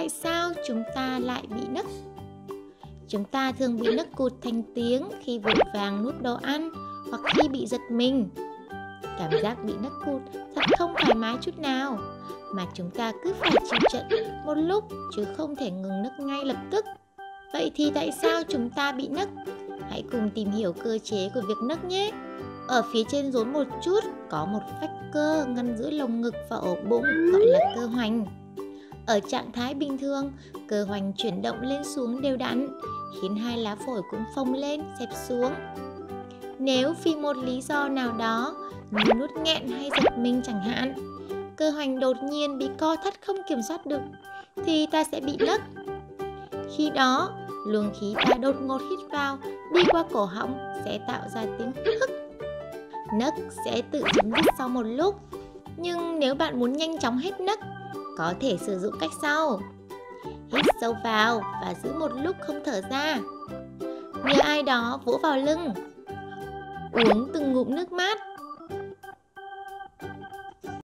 tại sao chúng ta lại bị nấc? Chúng ta thường bị nấc cụt thành tiếng khi vội vàng nuốt đồ ăn hoặc khi bị giật mình. Cảm giác bị nấc cụt thật không thoải mái chút nào, mà chúng ta cứ phải chịu trận một lúc chứ không thể ngừng nấc ngay lập tức. Vậy thì tại sao chúng ta bị nấc? Hãy cùng tìm hiểu cơ chế của việc nấc nhé. Ở phía trên rốn một chút có một vách cơ ngăn giữa lồng ngực và ổ bụng gọi là cơ hoành. Ở trạng thái bình thường, cơ hoành chuyển động lên xuống đều đặn, khiến hai lá phổi cũng phồng lên, xẹp xuống. Nếu vì một lý do nào đó, như nuốt nghẹn hay giật mình chẳng hạn, cơ hoành đột nhiên bị co thắt không kiểm soát được, thì ta sẽ bị nấc. Khi đó, luồng khí ta đột ngột hít vào, đi qua cổ họng sẽ tạo ra tiếng hức. Nấc sẽ tự chấm dứt sau một lúc. Nhưng nếu bạn muốn nhanh chóng hết nấc, có thể sử dụng cách sau. Hít sâu vào và giữ một lúc không thở ra. Nhờ ai đó vỗ vào lưng. Uống từng ngụm nước mát